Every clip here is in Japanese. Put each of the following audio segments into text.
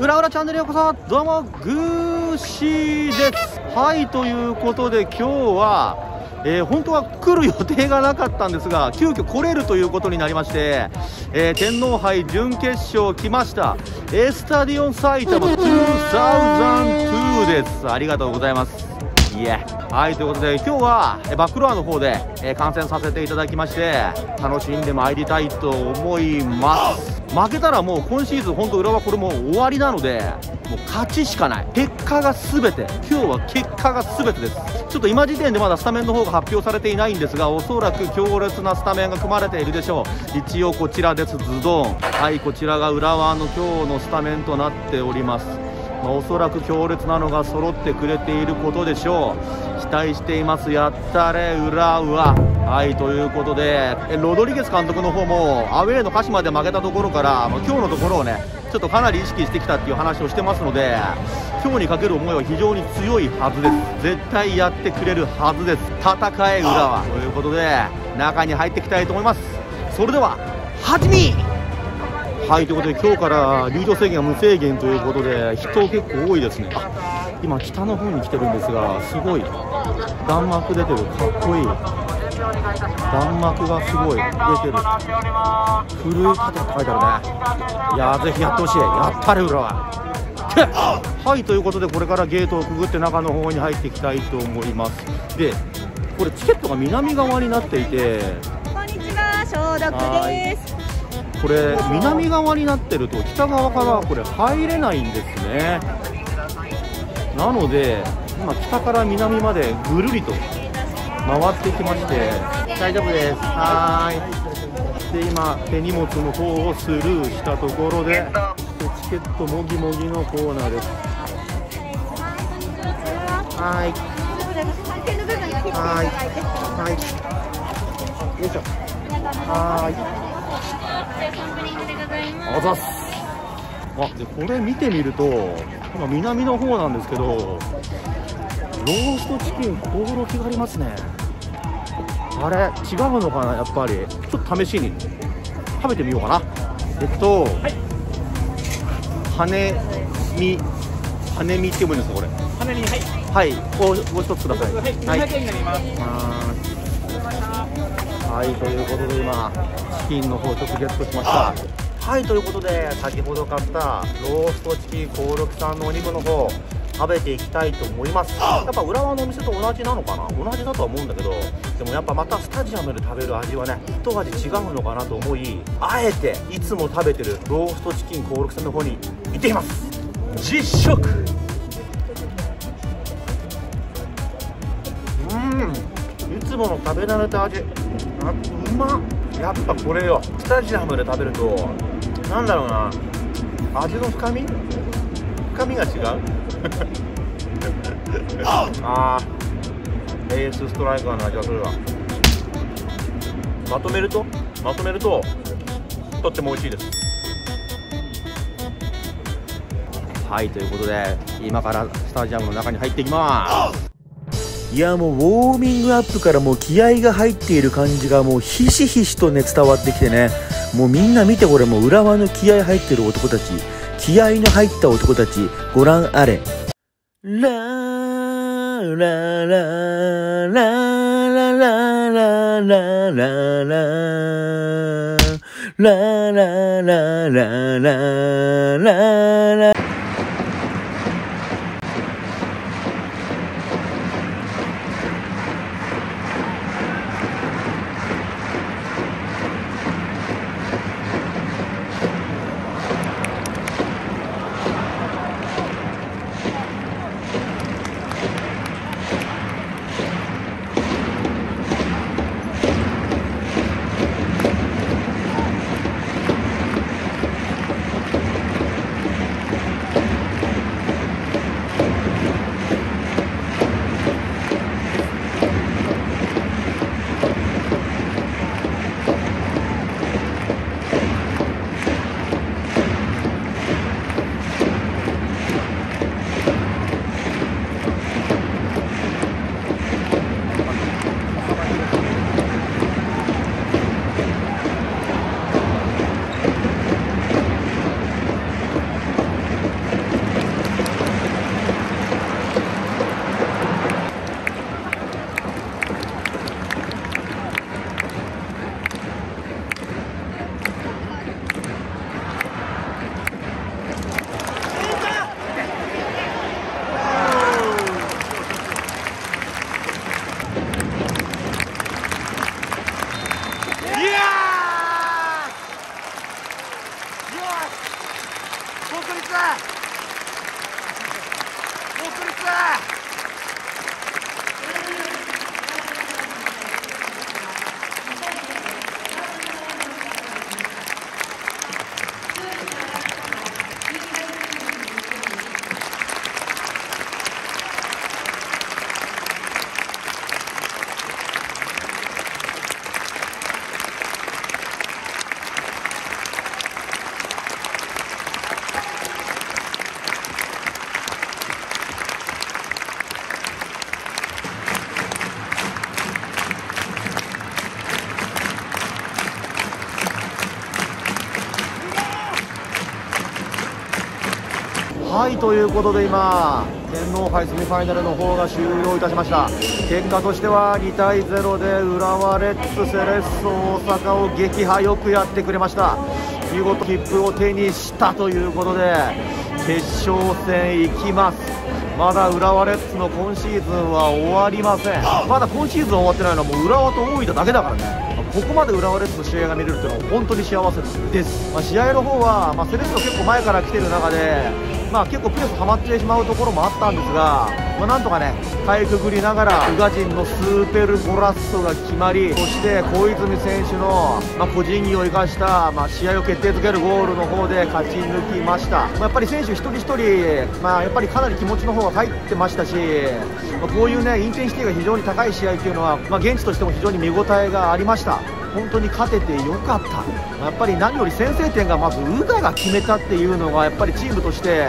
裏裏チャンネルようこそ。どうもグーシーです。はいということで今日はえー、本当は来る予定がなかったんですが急遽来れるということになりまして、えー、天皇杯準決勝来ましたエスタディオン埼玉2002です。ありがとうございますいえ。はいということで今日はバックロアの方で、え、観戦させていただきまして楽しんでまいりたいと思います。負けたらもう今シーズン本当裏はこれもう終わりなのでもう勝ちしかない。結果が全て。今日は結果が全てです。ちょっと今時点でまだスタメンの方が発表されていないんですがおそらく強烈なスタメンが組まれているでしょう。一応こちらです。ズドン。はいこちらが浦和の今日のスタメンとなっております。まあ、おそらく強烈なのが揃ってくれていることでしょう。期待しています。やったれ浦和はいということでロドリゲス監督の方もアウェーの鹿島で負けたところから、まあ、今日のところをねちょっとかなり意識してきたっていう話をしてますので今日にかける思いは非常に強いはずです。絶対やってくれるはずです。戦え浦和ということで中に入っていきたいと思います。それでは始めはいということで今日から入場制限は無制限ということで人結構多いですね。あ今北の方に来てるんですがすごい。弾幕出てるかっこいい。弾幕がすごい。出てる。古い盾って書いてあるね。いやぜひやってほしい。やったれ裏は。はいということでこれからゲートをくぐって中の方に入っていきたいと思います。でこれチケットが南側になっていて。こんにちは消毒ですこれ南側になってると北側からこれ入れないんですね。なので今北から南までぐるりと回ってきまして。大丈夫です。はい。で今手荷物の方をスルーしたところでチケットもぎもぎのコーナーです。はい。はい。はい。よいしょ。はい。あざっす。あでこれ見てみると今南の方なんですけどローストチキンコオロギがありますね。あれ違うのかなやっぱり。ちょっと試しに。食べてみようかな。えっと、はい、羽身羽身って読むんですかこれ？羽身はい。はい。もうもう一つください。はい、はい、200円になります。はい。ということで今。チキンの方ちょっとゲットしました。はいということで先ほど買ったローストチキンコオロギさんのお肉の方食べていきたいと思います。やっぱ浦和のお店と同じなのかな？同じだとは思うんだけどでもやっぱまたスタジアムで食べる味はね一味違うのかなと思いあえていつも食べてるローストチキンコオロギさんの方に行ってきます。実食。うん。いつもの食べ慣れた味。あうまっやっぱこれよ。スタジアムで食べるとなんだろうな。味の深み？深みが違う？ああエースストライカーの味がするわ。まとめると？まとめるととっても美味しいです。はいということで今からスタジアムの中に入っていきますいやもうウォーミングアップからもう気合が入っている感じがもうひしひしとね伝わってきてね。もうみんな見てこれもう浦和の気合入ってる男たち。気合の入った男たち。ご覧あれ。ラーラララララララララララララララはいということで今天皇杯セミファイナルの方が終了いたしました。結果としては2対0で浦和レッズセレッソ大阪を撃破よくやってくれました。見事切符を手にしたということで決勝戦行きます。まだ浦和レッズの今シーズンは終わりません。まだ今シーズン終わってないのはもう浦和と大分だけだからね。ここまで浦和レッズの試合が見れるというのは本当に幸せです、まあ、試合の方は、まあ、セレッソ結構前から来てる中でまあ、結構プレスはまってしまうところもあったんですが、まあ、なんとかね、かいくぐりながら、宇賀神のスーペルゴラッソが決まり、そして小泉選手の、まあ、個人技を生かした、まあ、試合を決定づけるゴールの方で勝ち抜きました、まあ、やっぱり選手一人一人、まあ、やっぱりかなり気持ちの方が入ってましたし、ま、こういうね、インテンシティが非常に高い試合というのは、ま、現地としても非常に見応えがありました。本当に勝ててよかった、やっぱり何より先制点がまず宇賀が決めたっていうのがやっぱりチームとして、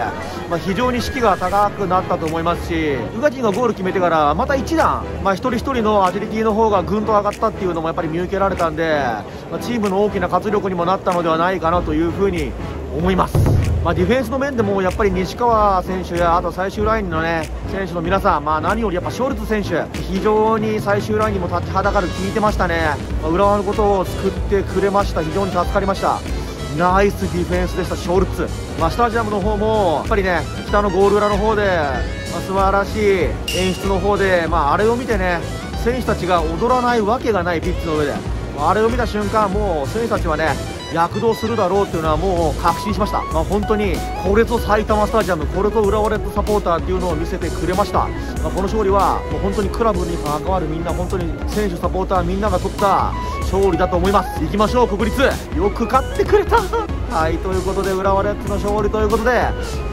ま、非常に士気が高くなったと思いますし宇賀神がゴール決めてからまた一段、まあ、一人一人のアジリティの方がぐんと上がったっていうのもやっぱり見受けられたんで、まあ、チームの大きな活力にもなったのではないかなというふうに思います。まあ、ディフェンスの面でもやっぱり西川選手やあと最終ラインの、ね、選手の皆さん、まあ、何よりやっぱショルツ選手非常に最終ラインにも立ちはだかる効いてましたね、まあ、浦和のことを救ってくれました。非常に助かりました。ナイスディフェンスでしたショルツ、まあ、スタジアムの方もやっぱりね北のゴール裏の方で、まあ、素晴らしい演出の方で、まあ、あれを見てね選手たちが踊らないわけがないピッチの上でまあれを見た瞬間もう選手たちはね躍動するだろうっていうのはもう確信しました、まあ、本当にこれぞ埼玉スタジアムこれぞ浦和レッドサポーターっていうのを見せてくれました、まあ、この勝利はもう本当にクラブに関わるみんな本当に選手サポーターみんなが取った勝利だと思います。行きましょう国立。よく勝ってくれた。はいということで浦和レッズの勝利ということで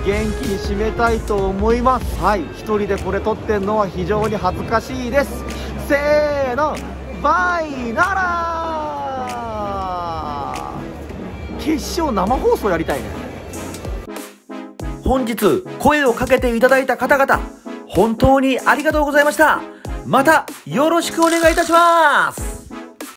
元気に締めたいと思います。はい1人でこれ取ってんのは非常に恥ずかしいです。せーのバイなら決勝生放送やりたいね。本日声をかけていただいた方々本当にありがとうございました。またよろしくお願いいたします。